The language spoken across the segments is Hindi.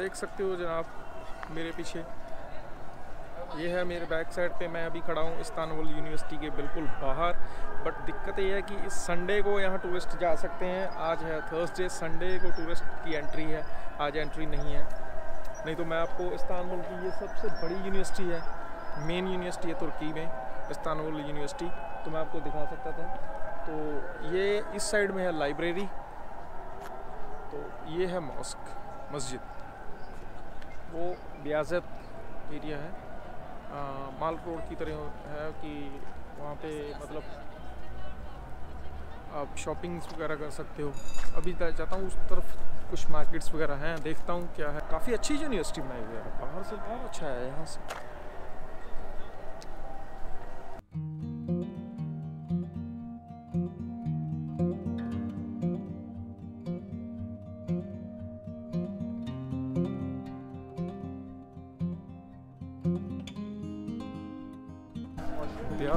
देख सकते हो जनाब, मेरे पीछे। ये है मेरे बैक साइड पे, मैं अभी खड़ा हूँ इस्तानबुल यूनिवर्सिटी के बिल्कुल बाहर। बट दिक्कत ये है कि इस संडे को यहाँ टूरिस्ट जा सकते हैं। आज है थर्सडे संडे को टूरिस्ट की एंट्री है। आज एंट्री नहीं है। नहीं तो मैं आपको इस्तानबुल की ये सबसे बड़ी यूनिवर्सिटी है। मेन यूनिवर्सिटी है तुर्की में, इस्तानबुल यूनिवर्सिटी तो मैं आपको दिखा सकता था। तो ये इस साइड में है लाइब्रेरी तो ये है मॉस्क मस्जिद। वो ब्याजत एरिया है। माल रोड की तरह है कि वहाँ पे मतलब आप शॉपिंग्स वगैरह कर सकते हो। अभी जाता हूँ उस तरफ़, कुछ मार्केट्स वगैरह हैं, देखता हूँ क्या है। काफ़ी अच्छी यूनिवर्सिटी बनाई हुई है। बाहर से बहुत अच्छा है, यहाँ से।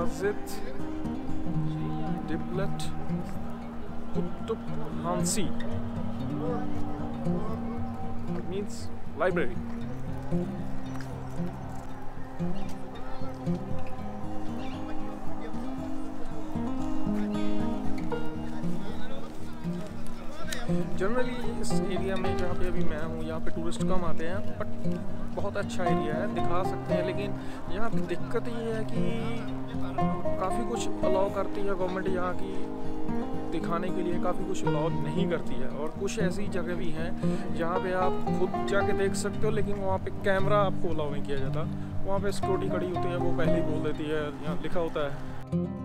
Masjid, Diplet, Kutub Hansi. It means library. Generally इस एरिया में जहाँ पे अभी मैं हूँ, यहाँ पे टूरिस्ट कम आते हैं बट बहुत अच्छा एरिया है, दिखा सकते हैं, लेकिन यहाँ पे दिक्कत ये है कि काफ़ी कुछ अलाउ करती है गवर्नमेंट यहाँ की दिखाने के लिए, काफ़ी कुछ अलाउ नहीं करती है। और कुछ ऐसी जगह भी हैं, जहाँ पे आप खुद जाके देख सकते हो, लेकिन वहाँ पे कैमरा आपको अलाउ नहीं किया जाता। वहाँ पे सिक्योरिटी खड़ी होती है, वो पहले ही बोल देती है, यहाँ लिखा होता है।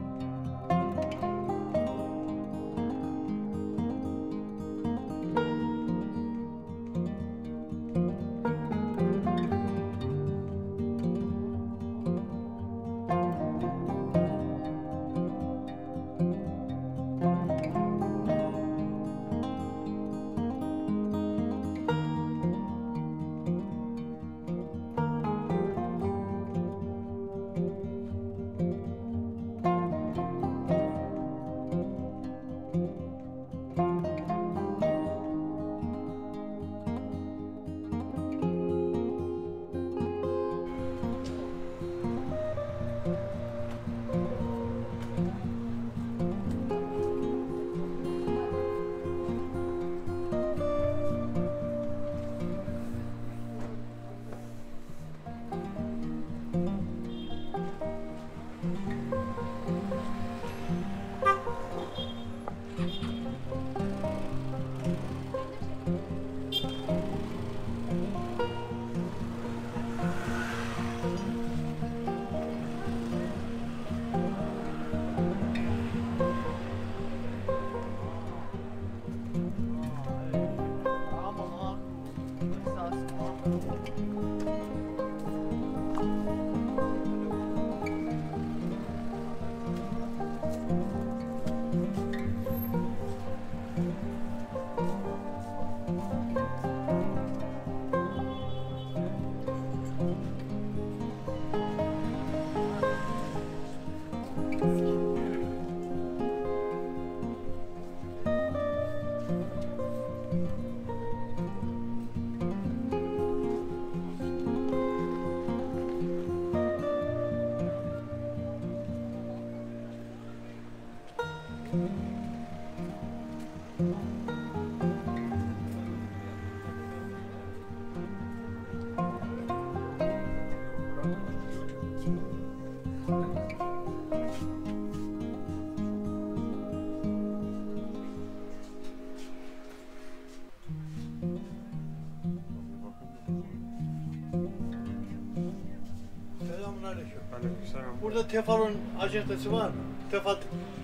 Burada Tefal'ın ajantası var mı? Tefal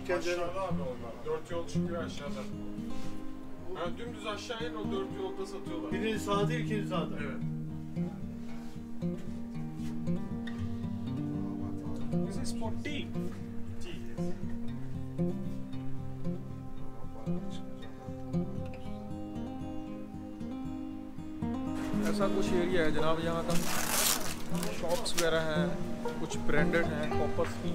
kendileri. Aşağıda abi onlar. Dört yol çıkıyor aşağıda. Yani dümdüz aşağı in o dört yolda satıyorlar. Birinci sağda, ikinci sağda. Evet. This is for tea. ऐसा कुछ एरिया है जनाब, यहाँ का शॉप्स वगैरह हैं, कुछ ब्रांडेड हैं कॉपर्स की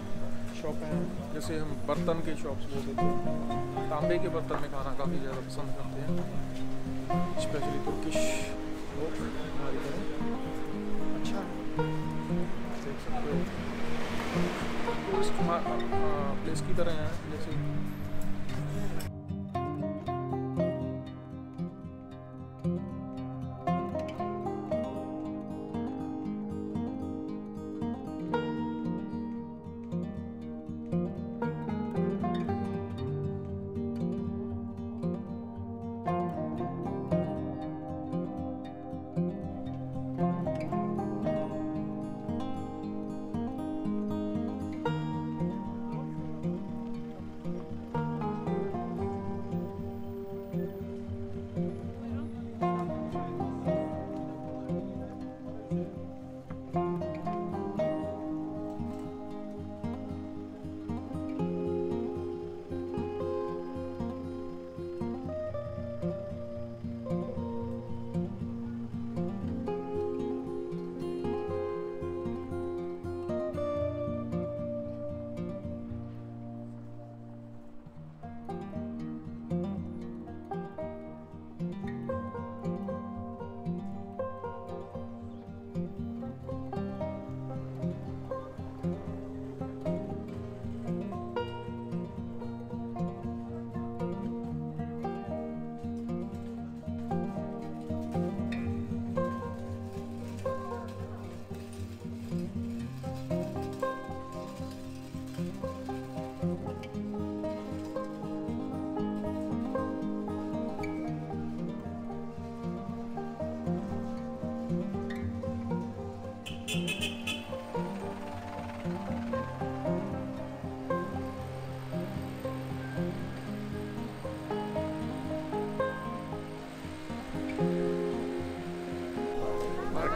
शॉप हैं, जैसे हम बर्तन के शॉप्स बोल देते हैं। तांबे के बर्तन में खाना काफ़ी ज़्यादा पसंद करते हैं। स्पेशली तुर्किश लोग हमारी तरह प्लेस की तरह है जैसे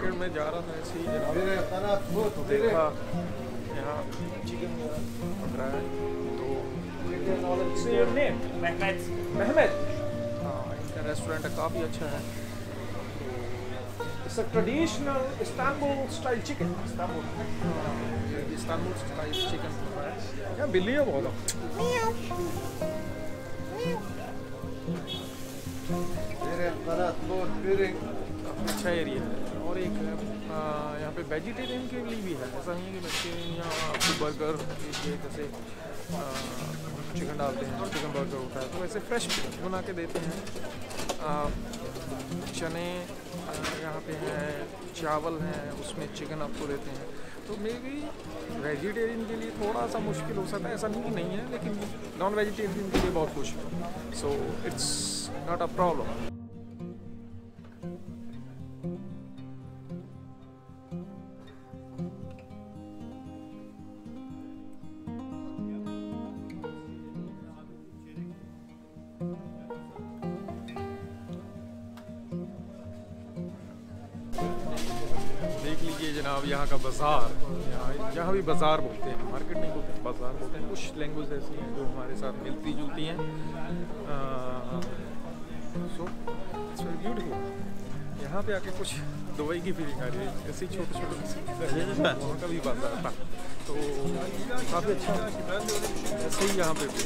मार्केट में जा रहा था ऐसे ही जनाब तो. देखा यहाँ चिकन बन रहा है तो. महमद हाँ इनका रेस्टोरेंट काफ़ी अच्छा है It's a traditional Istanbul style chicken. Istanbul. हाँ, ये इस्तानबुल स्टाइल चिकन है यहाँ बिल्ली है बहुत Biri kanat bu, biri. काफ़ी अच्छा एरिया है और एक यहाँ पे वेजिटेरियन के लिए भी है। ऐसा नहीं है कि वेजिटेरियन यहाँ आपको बर्गर जैसे चिकन डालते हैं चिकन बर्गर होता है तो वैसे फ्रेश बना के देते हैं। चने यहाँ पे हैं, चावल हैं, उसमें चिकन आपको देते हैं। तो मे बी वेजिटेरियन के लिए थोड़ा सा मुश्किल हो सकता है, ऐसा नहीं नहीं है, लेकिन नॉन वेजिटेरियन के लिए बहुत कुछ so it's not a problem जनाब, यहाँ का बाज़ार। यहाँ भी बाज़ार बोलते हैं, मार्केट नहीं बोलते, बाज़ार बोलते हैं। कुछ लैंग्वेज ऐसी हैं जो हमारे साथ मिलती जुलती हैं। सो इट्स वेरी ब्यूटीफुल यहाँ पे आके कुछ दुबई की फीलिंग आ रही है, ऐसे छोटे छोटे वहाँ का भी बाज़ार था। तो काफ़ी अच्छा। ऐसे ही यहाँ पे भी।